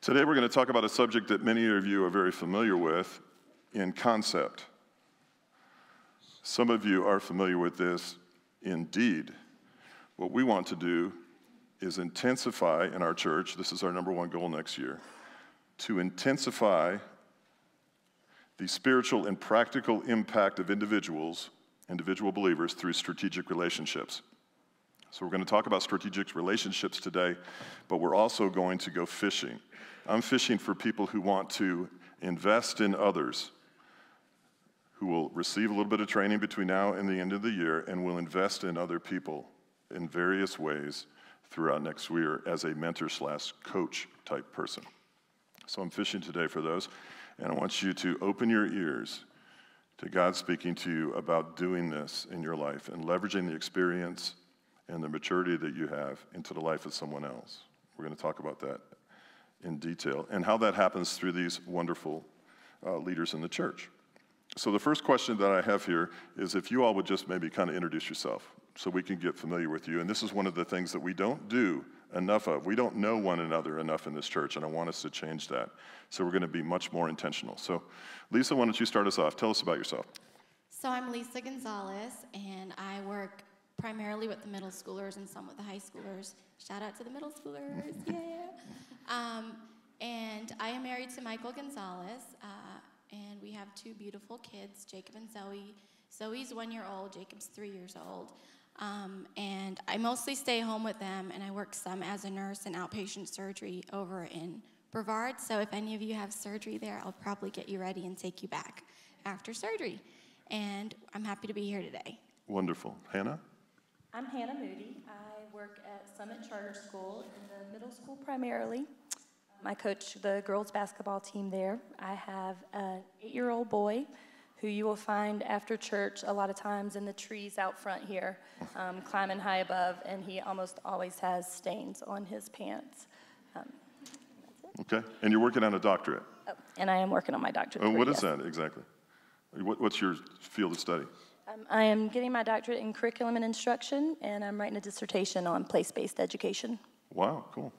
Today, we're going to talk about a subject that many of you are very familiar with in concept. Some of you are familiar with this indeed. What we want to do is intensify in our church, this is our number one goal next year, to intensify the spiritual and practical impact of individuals, individual believers, through strategic relationships. So, we're going to talk about strategic relationships today, but we're also going to go fishing. I'm fishing for people who want to invest in others, who will receive a little bit of training between now and the end of the year, and will invest in other people in various ways throughout next year as a mentor slash coach type person. So, I'm fishing today for those. And I want you to open your ears to God speaking to you about doing this in your life and leveraging the experience and the maturity that you have into the life of someone else. We're going to talk about that in detail and how that happens through these wonderful uh, leaders in the church. So, the first question that I have here is if you all would just maybe kind of introduce yourself so we can get familiar with you. And this is one of the things that we don't do enough of. We don't know one another enough in this church, and I want us to change that. So we're going to be much more intentional. So, Lisa, why don't you start us off? Tell us about yourself. So, I'm Lisa Gonzalez, and I work primarily with the middle schoolers and some with the high schoolers. Shout out to the middle schoolers, yeah. Um, and I am married to Michael Gonzalez, uh, and we have two beautiful kids, Jacob and Zoe. Zoe's one year old, Jacob's three years old. Um, and I mostly stay home with them, and I work some as a nurse in outpatient surgery over in Brevard. So if any of you have surgery there, I'll probably get you ready and take you back after surgery. And I'm happy to be here today. Wonderful. Hannah? I'm Hannah Moody. I work at Summit Charter School in the middle school primarily. I coach the girls basketball team there. I have an eight year old boy who you will find after church a lot of times in the trees out front here, um, climbing high above, and he almost always has stains on his pants. Um, okay, and you're working on a doctorate. Oh, and I am working on my doctorate. Oh, degree, what is yes. that exactly? What, what's your field of study? Um, I am getting my doctorate in curriculum and instruction, and I'm writing a dissertation on place based education. Wow, cool.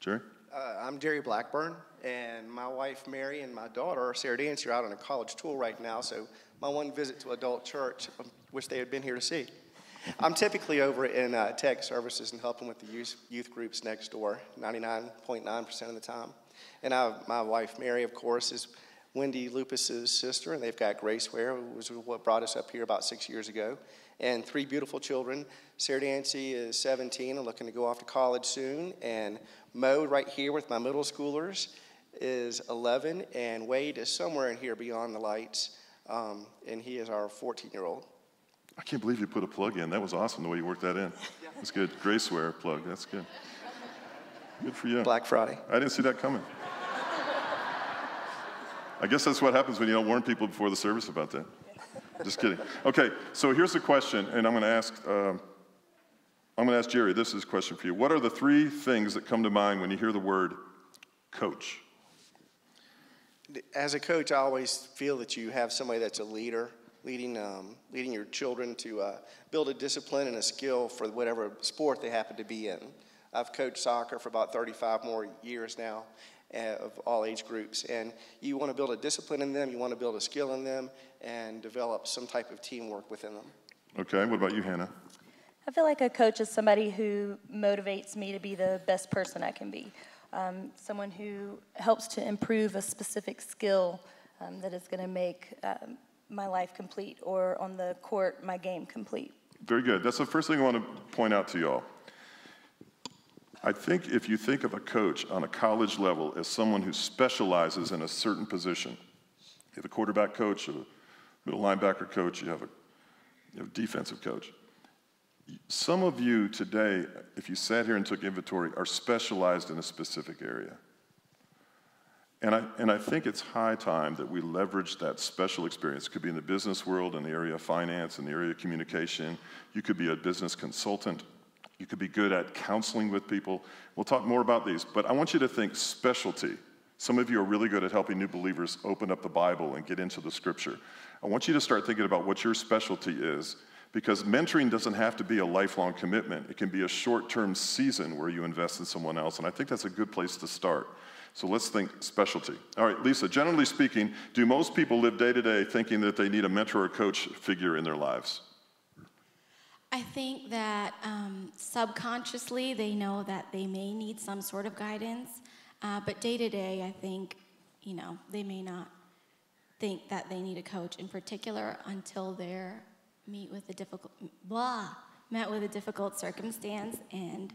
Jerry? Uh, I'm Jerry Blackburn, and my wife Mary and my daughter Sarah Dancy are out on a college tour right now. So my one visit to adult church, I wish they had been here to see. I'm typically over in uh, tech services and helping with the youth, youth groups next door, 99.9% of the time. And I, my wife Mary, of course, is Wendy Lupus's sister, and they've got Grace Ware, who was what brought us up here about six years ago, and three beautiful children. Sarah Dancy is 17 and looking to go off to college soon, and Mo, right here with my middle schoolers, is 11, and Wade is somewhere in here beyond the lights, um, and he is our 14 year old. I can't believe you put a plug in. That was awesome the way you worked that in. That's good. Graceware plug. That's good. Good for you. Black Friday. I didn't see that coming. I guess that's what happens when you don't warn people before the service about that. Just kidding. Okay, so here's the question, and I'm going to ask. Uh, I'm going to ask Jerry. This is a question for you. What are the three things that come to mind when you hear the word coach? As a coach, I always feel that you have somebody that's a leader, leading, um, leading your children to uh, build a discipline and a skill for whatever sport they happen to be in. I've coached soccer for about 35 more years now of all age groups. And you want to build a discipline in them, you want to build a skill in them, and develop some type of teamwork within them. Okay, what about you, Hannah? I feel like a coach is somebody who motivates me to be the best person I can be. Um, someone who helps to improve a specific skill um, that is going to make um, my life complete, or on the court, my game complete. Very good. That's the first thing I want to point out to you all. I think if you think of a coach on a college level as someone who specializes in a certain position, you have a quarterback coach, a middle linebacker coach, you have a, you have a defensive coach. Some of you today, if you sat here and took inventory, are specialized in a specific area. And I, and I think it's high time that we leverage that special experience. It could be in the business world, in the area of finance, in the area of communication. You could be a business consultant. You could be good at counseling with people. We'll talk more about these, but I want you to think specialty. Some of you are really good at helping new believers open up the Bible and get into the scripture. I want you to start thinking about what your specialty is because mentoring doesn't have to be a lifelong commitment. It can be a short term season where you invest in someone else, and I think that's a good place to start. So let's think specialty. All right, Lisa, generally speaking, do most people live day to day thinking that they need a mentor or coach figure in their lives? I think that um, subconsciously they know that they may need some sort of guidance, uh, but day to day, I think, you know, they may not think that they need a coach in particular until they're meet with a difficult blah met with a difficult circumstance and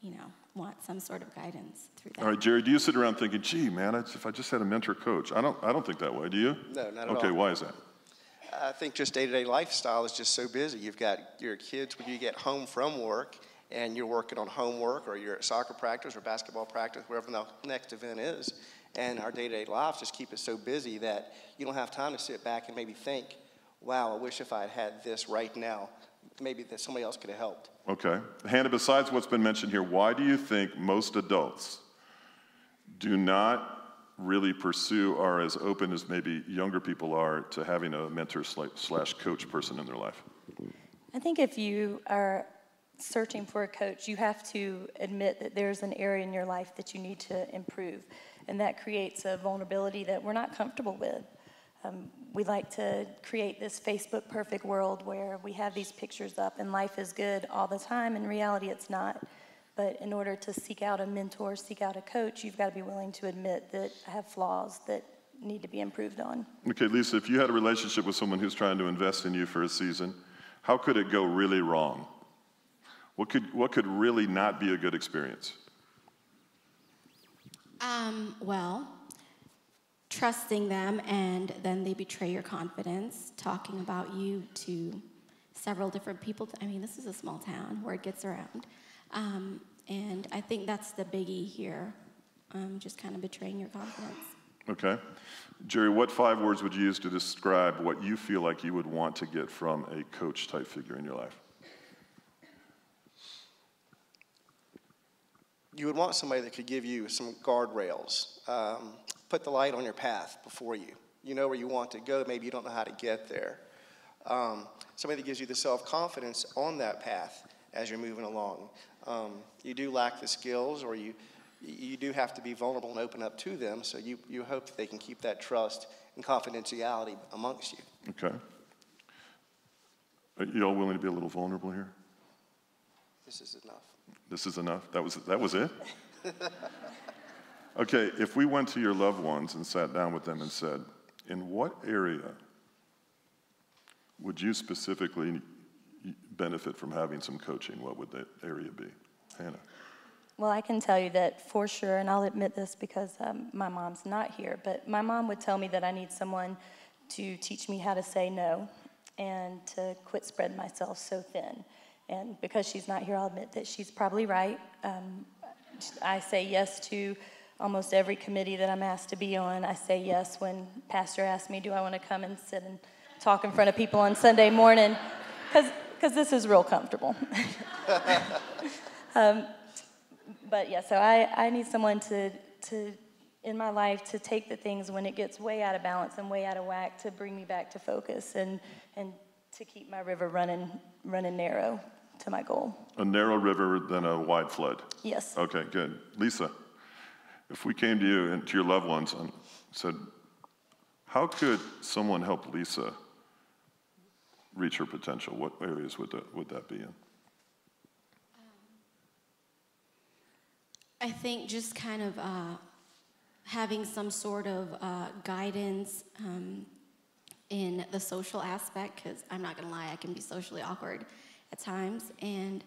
you know want some sort of guidance through that. All right, Jerry, do you sit around thinking, gee, man, if I just had a mentor coach? I don't, I don't think that way. Do you? No, not at okay, all. why is that? I think just day-to-day lifestyle is just so busy. You've got your kids when you get home from work and you're working on homework or you're at soccer practice or basketball practice, wherever the next event is. And our day-to-day lives just keep us so busy that you don't have time to sit back and maybe think, wow, I wish if I had had this right now, maybe that somebody else could have helped. Okay. Hannah, besides what's been mentioned here, why do you think most adults do not really pursue are as open as maybe younger people are to having a mentor slash coach person in their life? I think if you are searching for a coach, you have to admit that there's an area in your life that you need to improve. And that creates a vulnerability that we're not comfortable with. Um, we like to create this Facebook perfect world where we have these pictures up and life is good all the time. In reality, it's not. But in order to seek out a mentor, seek out a coach, you've got to be willing to admit that I have flaws that need to be improved on. Okay, Lisa, if you had a relationship with someone who's trying to invest in you for a season, how could it go really wrong? What could, what could really not be a good experience? Um, well, trusting them and then they betray your confidence, talking about you to several different people. I mean, this is a small town where it gets around. Um, and I think that's the biggie here, um, just kind of betraying your confidence. Okay. Jerry, what five words would you use to describe what you feel like you would want to get from a coach type figure in your life? You would want somebody that could give you some guardrails, um, put the light on your path before you. You know where you want to go, maybe you don't know how to get there. Um, somebody that gives you the self confidence on that path as you're moving along. Um, you do lack the skills, or you, you do have to be vulnerable and open up to them, so you, you hope that they can keep that trust and confidentiality amongst you. Okay. Are you all willing to be a little vulnerable here? This is enough. This is enough? That was, that was it? okay, if we went to your loved ones and sat down with them and said, in what area would you specifically benefit from having some coaching, what would that area be? Hannah. Well, I can tell you that for sure, and I'll admit this because um, my mom's not here, but my mom would tell me that I need someone to teach me how to say no and to quit spreading myself so thin. And because she's not here, I'll admit that she's probably right. Um, I say yes to almost every committee that I'm asked to be on. I say yes when Pastor asks me, Do I want to come and sit and talk in front of people on Sunday morning? Because this is real comfortable. um, but yeah, so I, I need someone to, to, in my life, to take the things when it gets way out of balance and way out of whack to bring me back to focus and, and to keep my river running, running narrow to my goal. A narrow river than a wide flood. Yes. Okay, good. Lisa, if we came to you and to your loved ones and said, how could someone help Lisa reach her potential? What areas would that, would that be in? I think just kind of uh, having some sort of uh, guidance um, in the social aspect, because I'm not going to lie, I can be socially awkward at times. And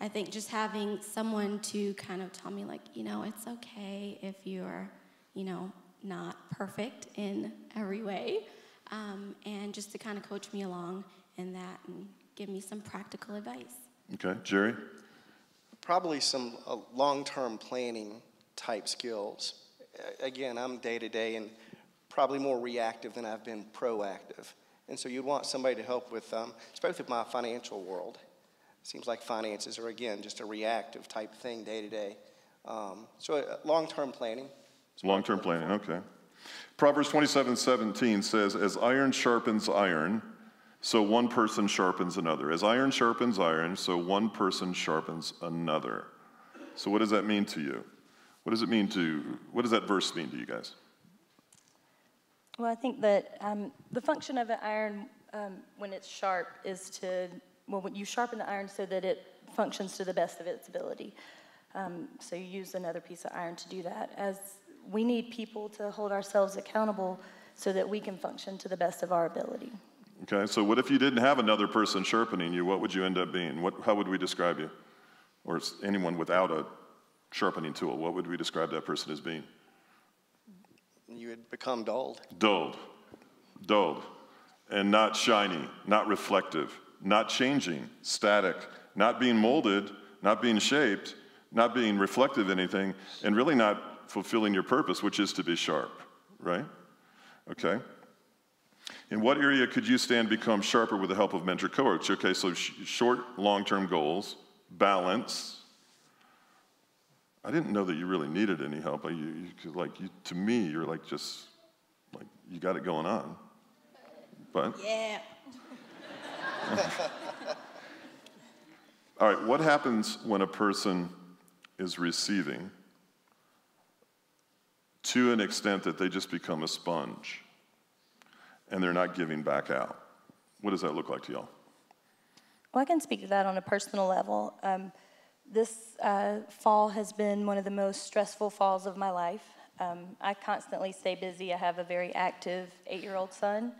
I think just having someone to kind of tell me, like, you know, it's okay if you're, you know, not perfect in every way, um, and just to kind of coach me along in that and give me some practical advice. Okay, Jerry? Probably some uh, long term planning type skills. Again, I'm day to day and probably more reactive than I've been proactive. And so you'd want somebody to help with, um, especially with my financial world. It seems like finances are, again, just a reactive type thing day to day. Um, so uh, long term planning. Long term planning, okay. Proverbs 27 17 says, As iron sharpens iron, so one person sharpens another. As iron sharpens iron, so one person sharpens another. So, what does that mean to you? What does it mean to, what does that verse mean to you guys? Well, I think that um, the function of an iron um, when it's sharp is to, well, when you sharpen the iron so that it functions to the best of its ability. Um, so you use another piece of iron to do that. As we need people to hold ourselves accountable so that we can function to the best of our ability. Okay, so what if you didn't have another person sharpening you? What would you end up being? What, how would we describe you? Or anyone without a sharpening tool, what would we describe that person as being? You had become dulled. Dulled, dulled, and not shiny, not reflective, not changing, static, not being molded, not being shaped, not being reflective of anything, and really not fulfilling your purpose, which is to be sharp, right? Okay. In what area could you stand become sharper with the help of mentor coach? Okay, so sh- short, long term goals, balance. I didn't know that you really needed any help. You, you like you, to me, you're like just like you got it going on. But Yeah. all right, what happens when a person is receiving to an extent that they just become a sponge and they're not giving back out? What does that look like to y'all? Well, I can speak to that on a personal level. Um, this uh, fall has been one of the most stressful falls of my life. Um, I constantly stay busy. I have a very active eight year old son.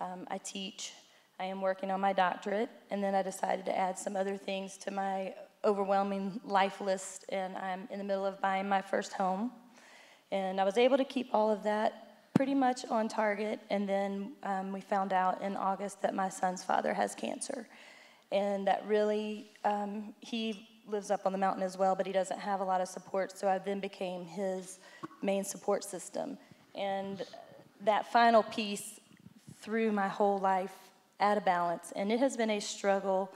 Um, I teach. I am working on my doctorate. And then I decided to add some other things to my overwhelming life list. And I'm in the middle of buying my first home. And I was able to keep all of that pretty much on target. And then um, we found out in August that my son's father has cancer. And that really, um, he lives up on the mountain as well, but he doesn't have a lot of support. So I then became his main support system. And that final piece threw my whole life out of balance. And it has been a struggle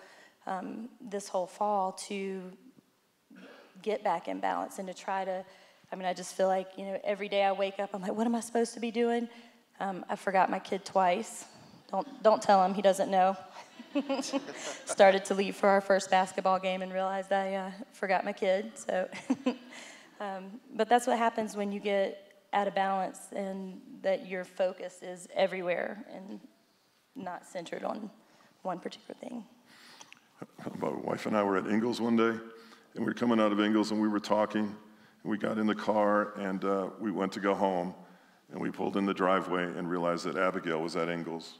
um, this whole fall to get back in balance and to try to. I mean, I just feel like, you know, every day I wake up, I'm like, what am I supposed to be doing? Um, I forgot my kid twice. Don't, don't tell him, he doesn't know. started to leave for our first basketball game and realized I uh, forgot my kid. So, um, but that's what happens when you get out of balance and that your focus is everywhere and not centered on one particular thing. My wife and I were at Ingles one day, and we were coming out of Ingles, and we were talking. We got in the car, and uh, we went to go home, and we pulled in the driveway and realized that Abigail was at Ingles.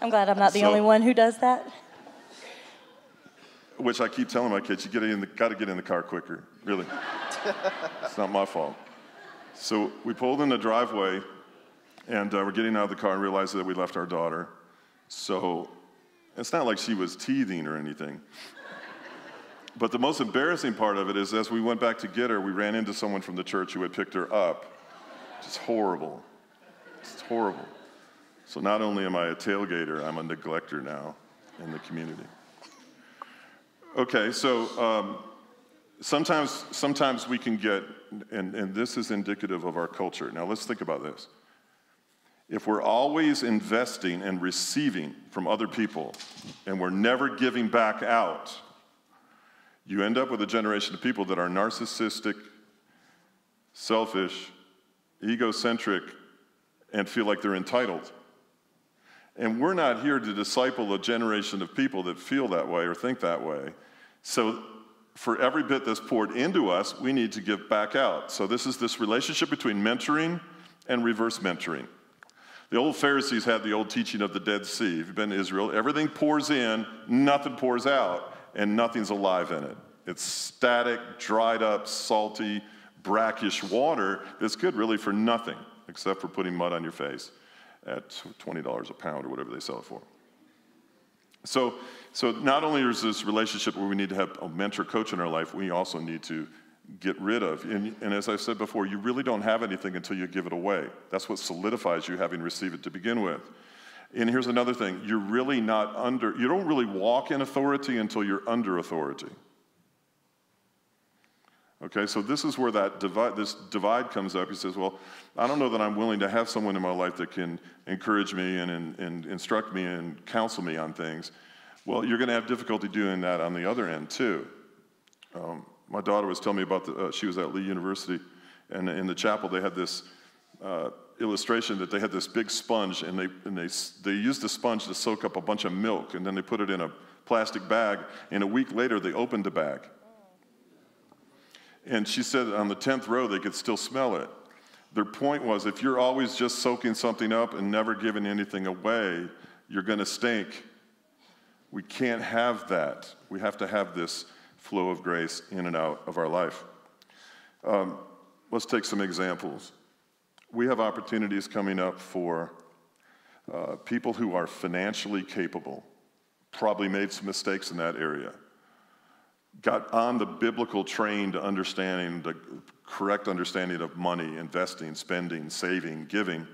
I'm glad I'm not the So- only one who does that. Which I keep telling my kids, you get in the, got to get in the car quicker. Really, it's not my fault. So we pulled in the driveway, and uh, we're getting out of the car and realized that we left our daughter. So it's not like she was teething or anything. But the most embarrassing part of it is, as we went back to get her, we ran into someone from the church who had picked her up. It's horrible. It's horrible. So not only am I a tailgater, I'm a neglector now in the community. Okay, so um, sometimes, sometimes we can get, and, and this is indicative of our culture. Now let's think about this. If we're always investing and receiving from other people and we're never giving back out, you end up with a generation of people that are narcissistic, selfish, egocentric, and feel like they're entitled. And we're not here to disciple a generation of people that feel that way or think that way. So, for every bit that's poured into us, we need to give back out. So, this is this relationship between mentoring and reverse mentoring. The old Pharisees had the old teaching of the Dead Sea. If you've been to Israel, everything pours in, nothing pours out, and nothing's alive in it. It's static, dried up, salty, brackish water that's good really for nothing except for putting mud on your face at $20 a pound or whatever they sell it for. So, so not only is this relationship where we need to have a mentor coach in our life, we also need to get rid of. And, and as I said before, you really don't have anything until you give it away. That's what solidifies you having received it to begin with. And here's another thing you're really not under, you don't really walk in authority until you're under authority. Okay, so this is where that divide, this divide comes up. He says, Well, I don't know that I'm willing to have someone in my life that can encourage me and, and, and instruct me and counsel me on things. Well, you're going to have difficulty doing that on the other end, too. Um, my daughter was telling me about the, uh, she was at Lee University, and in the chapel they had this uh, illustration that they had this big sponge, and they and they they used the sponge to soak up a bunch of milk, and then they put it in a plastic bag, and a week later they opened the bag. And she said on the 10th row they could still smell it. Their point was if you're always just soaking something up and never giving anything away, you're going to stink. We can't have that. We have to have this flow of grace in and out of our life. Um, let's take some examples. We have opportunities coming up for uh, people who are financially capable, probably made some mistakes in that area, got on the biblical train to understanding the correct understanding of money, investing, spending, saving, giving,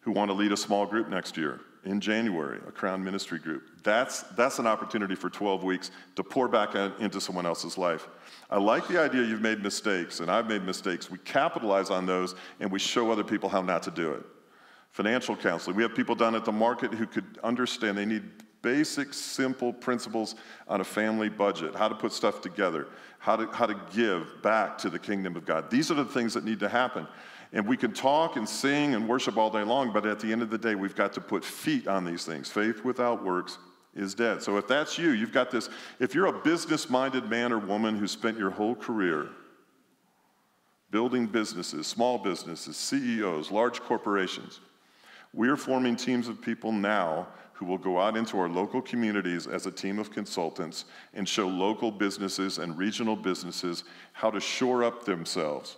who want to lead a small group next year in January, a Crown Ministry group. That's, that's an opportunity for 12 weeks to pour back into someone else's life. I like the idea you've made mistakes, and I've made mistakes. We capitalize on those and we show other people how not to do it. Financial counseling. We have people down at the market who could understand they need basic, simple principles on a family budget, how to put stuff together, how to, how to give back to the kingdom of God. These are the things that need to happen. And we can talk and sing and worship all day long, but at the end of the day, we've got to put feet on these things. Faith without works is dead. So if that's you, you've got this. If you're a business minded man or woman who spent your whole career building businesses, small businesses, CEOs, large corporations, we're forming teams of people now who will go out into our local communities as a team of consultants and show local businesses and regional businesses how to shore up themselves,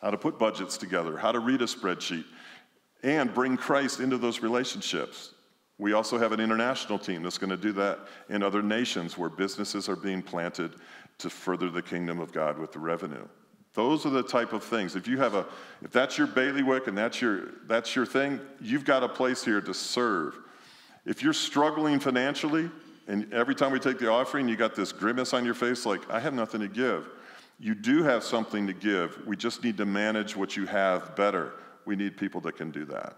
how to put budgets together, how to read a spreadsheet, and bring Christ into those relationships. We also have an international team that's going to do that in other nations where businesses are being planted to further the kingdom of God with the revenue. Those are the type of things. If you have a, if that's your bailiwick and that's your that's your thing, you've got a place here to serve. If you're struggling financially, and every time we take the offering, you got this grimace on your face like, I have nothing to give. You do have something to give. We just need to manage what you have better. We need people that can do that.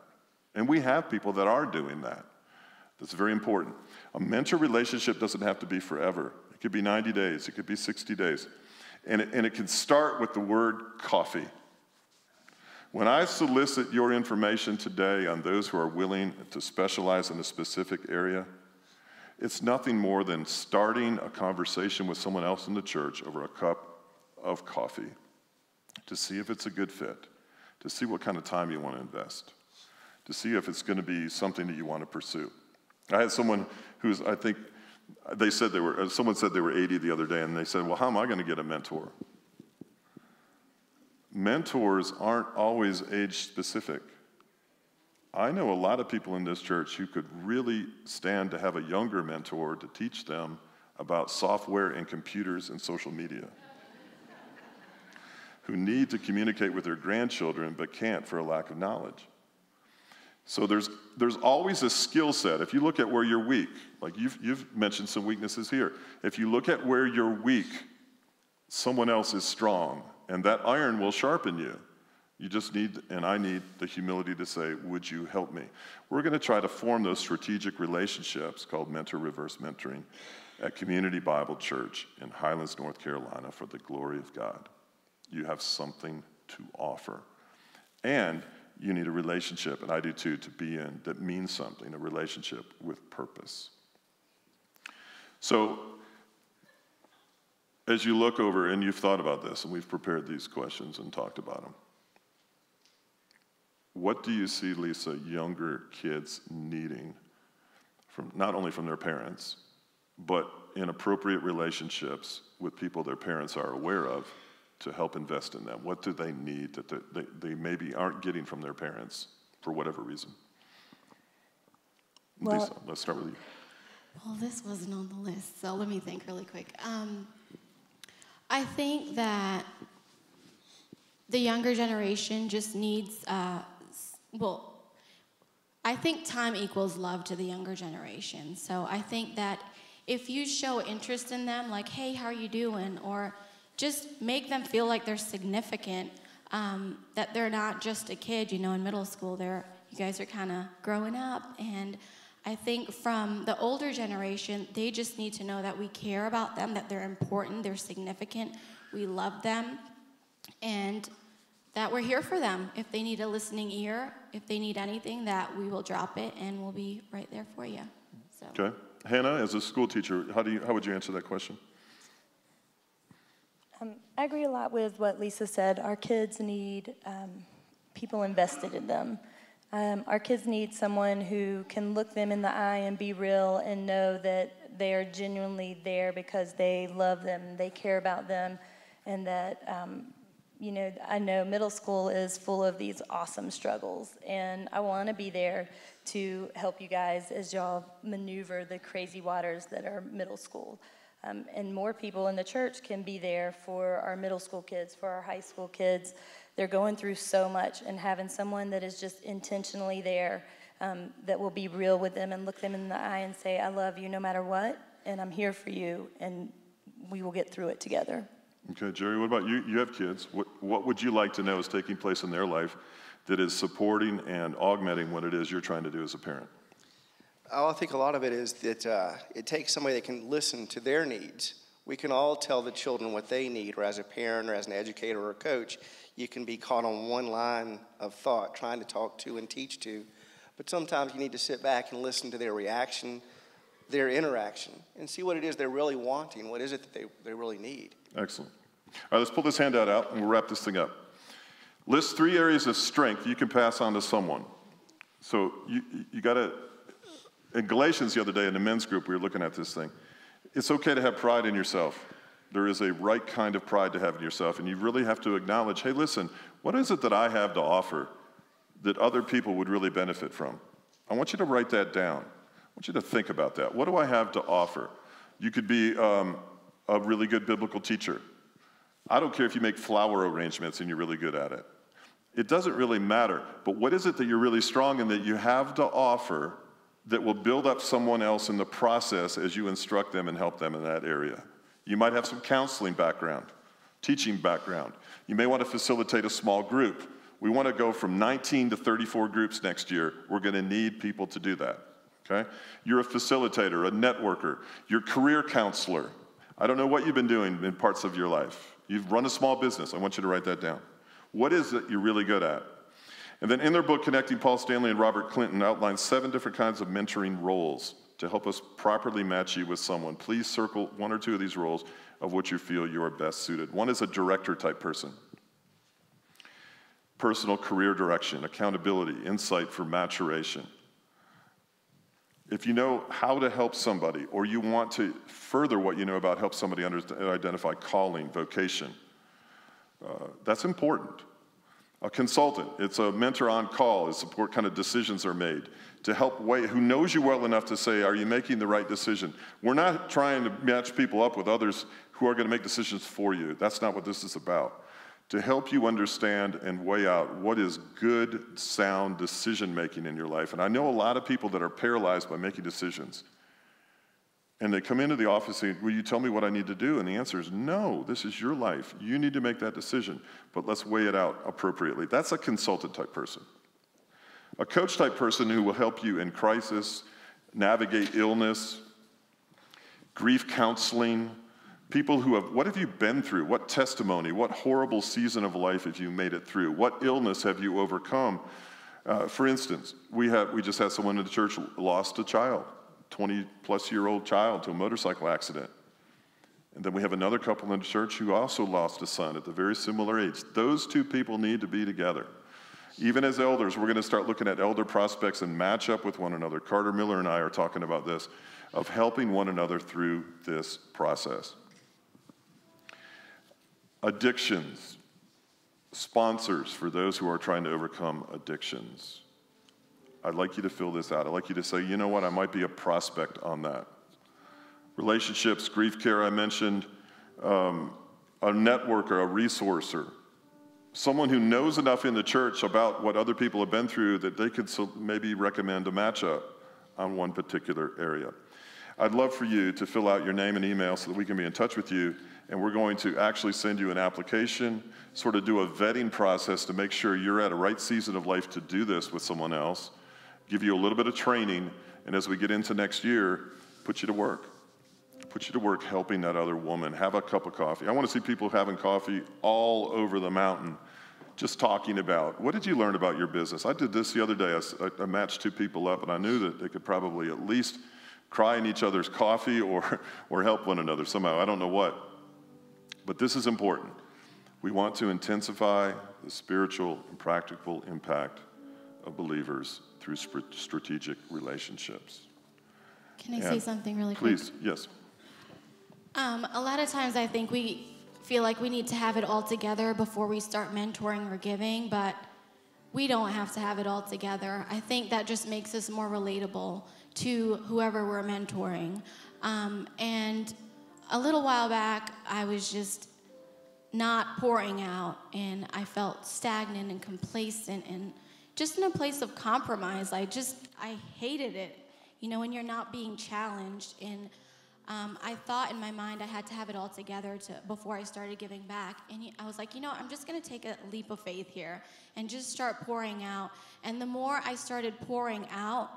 And we have people that are doing that. That's very important. A mentor relationship doesn't have to be forever, it could be 90 days, it could be 60 days. And it, and it can start with the word coffee. When I solicit your information today on those who are willing to specialize in a specific area, it's nothing more than starting a conversation with someone else in the church over a cup of coffee to see if it's a good fit, to see what kind of time you want to invest, to see if it's going to be something that you want to pursue. I had someone who's, I think, they said they were, uh, someone said they were 80 the other day, and they said, Well, how am I going to get a mentor? mentors aren't always age specific. I know a lot of people in this church who could really stand to have a younger mentor to teach them about software and computers and social media, who need to communicate with their grandchildren but can't for a lack of knowledge. So there's, there's always a skill set. If you look at where you're weak, like you've, you've mentioned some weaknesses here, if you look at where you're weak, someone else is strong and that iron will sharpen you. You just need, and I need the humility to say, Would you help me? We're going to try to form those strategic relationships called mentor reverse mentoring at Community Bible Church in Highlands, North Carolina for the glory of God. You have something to offer. And you need a relationship, and I do too, to be in that means something, a relationship with purpose. So as you look over and you've thought about this, and we've prepared these questions and talked about them, what do you see, Lisa, younger kids needing from not only from their parents, but in appropriate relationships with people their parents are aware of to help invest in them? What do they need that they, they maybe aren't getting from their parents for whatever reason? Well, Lisa, let's start with you. Well, this wasn't on the list, so let me think really quick. Um, I think that the younger generation just needs, uh, well, I think time equals love to the younger generation. So I think that if you show interest in them, like, hey, how are you doing? Or just make them feel like they're significant, um, that they're not just a kid, you know, in middle school. They're, you guys are kind of growing up. And I think from the older generation, they just need to know that we care about them, that they're important, they're significant. we love them, and that we're here for them. If they need a listening ear, if they need anything, that we will drop it and we'll be right there for you. So. Okay. Hannah, as a school teacher, how, do you, how would you answer that question? Um, I agree a lot with what Lisa said. Our kids need um, people invested in them. Um, our kids need someone who can look them in the eye and be real and know that they are genuinely there because they love them, they care about them, and that, um, you know, I know middle school is full of these awesome struggles, and I want to be there to help you guys as y'all maneuver the crazy waters that are middle school. Um, and more people in the church can be there for our middle school kids, for our high school kids. They're going through so much, and having someone that is just intentionally there um, that will be real with them and look them in the eye and say, I love you no matter what, and I'm here for you, and we will get through it together. Okay, Jerry, what about you? You have kids. What, what would you like to know is taking place in their life that is supporting and augmenting what it is you're trying to do as a parent? I think a lot of it is that uh, it takes somebody that can listen to their needs. We can all tell the children what they need, or as a parent, or as an educator, or a coach, you can be caught on one line of thought trying to talk to and teach to. But sometimes you need to sit back and listen to their reaction, their interaction, and see what it is they're really wanting. What is it that they, they really need? Excellent. All right, let's pull this handout out and we'll wrap this thing up. List three areas of strength you can pass on to someone. So you, you got to in Galatians the other day in the men's group, we were looking at this thing. It's okay to have pride in yourself. There is a right kind of pride to have in yourself, and you really have to acknowledge hey, listen, what is it that I have to offer that other people would really benefit from? I want you to write that down. I want you to think about that. What do I have to offer? You could be um, a really good biblical teacher. I don't care if you make flower arrangements and you're really good at it. It doesn't really matter. But what is it that you're really strong in that you have to offer that will build up someone else in the process as you instruct them and help them in that area. You might have some counseling background, teaching background. You may want to facilitate a small group. We want to go from 19 to 34 groups next year. We're going to need people to do that. Okay? You're a facilitator, a networker, you're career counselor. I don't know what you've been doing in parts of your life. You've run a small business. I want you to write that down. What is it you're really good at? And then in their book, Connecting Paul Stanley and Robert Clinton outlines seven different kinds of mentoring roles to help us properly match you with someone. Please circle one or two of these roles of which you feel you are best suited. One is a director type person. Personal career direction, accountability, insight for maturation. If you know how to help somebody, or you want to further what you know about help somebody identify calling, vocation, uh, that's important. A consultant, it's a mentor on call, it's what kind of decisions are made to help weigh, who knows you well enough to say, are you making the right decision? We're not trying to match people up with others who are going to make decisions for you. That's not what this is about. To help you understand and weigh out what is good, sound decision making in your life. And I know a lot of people that are paralyzed by making decisions. And they come into the office and say, Will you tell me what I need to do? And the answer is no, this is your life. You need to make that decision, but let's weigh it out appropriately. That's a consultant type person. A coach type person who will help you in crisis, navigate illness, grief counseling, people who have, what have you been through? What testimony? What horrible season of life have you made it through? What illness have you overcome? Uh, for instance, we, have, we just had someone in the church lost a child 20 plus year old child to a motorcycle accident. And then we have another couple in the church who also lost a son at the very similar age. Those two people need to be together. Even as elders, we're going to start looking at elder prospects and match up with one another. Carter Miller and I are talking about this, of helping one another through this process. Addictions, sponsors for those who are trying to overcome addictions. I'd like you to fill this out. I'd like you to say, you know what, I might be a prospect on that. Relationships, grief care, I mentioned, um, a networker, a resourcer, someone who knows enough in the church about what other people have been through that they could maybe recommend a matchup on one particular area. I'd love for you to fill out your name and email so that we can be in touch with you. And we're going to actually send you an application, sort of do a vetting process to make sure you're at a right season of life to do this with someone else give you a little bit of training, and as we get into next year, put you to work. put you to work helping that other woman. Have a cup of coffee. I want to see people having coffee all over the mountain, just talking about what did you learn about your business. I did this the other day. I matched two people up, and I knew that they could probably at least cry in each other's coffee or, or help one another somehow. I don't know what. But this is important. We want to intensify the spiritual and practical impact of believers through strategic relationships. Can I say something really quick? Please, yes. Um, a lot of times I think we feel like we need to have it all together before we start mentoring or giving, but we don't have to have it all together. I think that just makes us more relatable to whoever we're mentoring. Um, and a little while back, I was just not pouring out, and I felt stagnant and complacent and just in a place of compromise. I just, I hated it, you know, when you're not being challenged. And um, I thought in my mind I had to have it all together to, before I started giving back. And I was like, you know, I'm just going to take a leap of faith here and just start pouring out. And the more I started pouring out,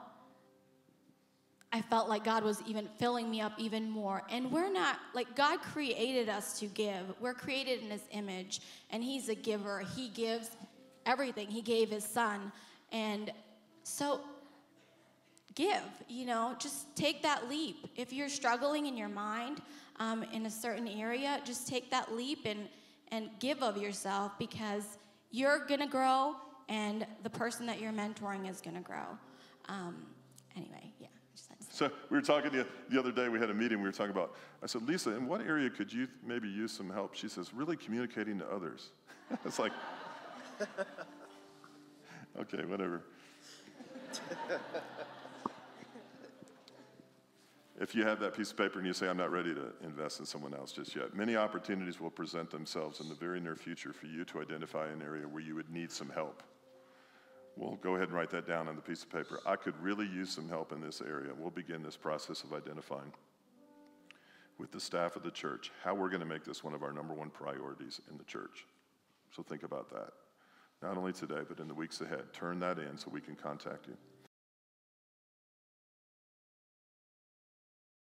I felt like God was even filling me up even more. And we're not, like, God created us to give. We're created in His image, and He's a giver. He gives everything, He gave His Son. And so, give, you know, just take that leap. If you're struggling in your mind um, in a certain area, just take that leap and, and give of yourself because you're going to grow, and the person that you're mentoring is going to grow. Um, anyway, yeah. So we were talking the, the other day, we had a meeting, we were talking about, I said, Lisa, in what area could you maybe use some help? She says, really communicating to others. it's like, okay, whatever. if you have that piece of paper and you say, I'm not ready to invest in someone else just yet, many opportunities will present themselves in the very near future for you to identify an area where you would need some help. Well, go ahead and write that down on the piece of paper. I could really use some help in this area. We'll begin this process of identifying with the staff of the church how we're going to make this one of our number one priorities in the church. So think about that. Not only today, but in the weeks ahead. Turn that in so we can contact you.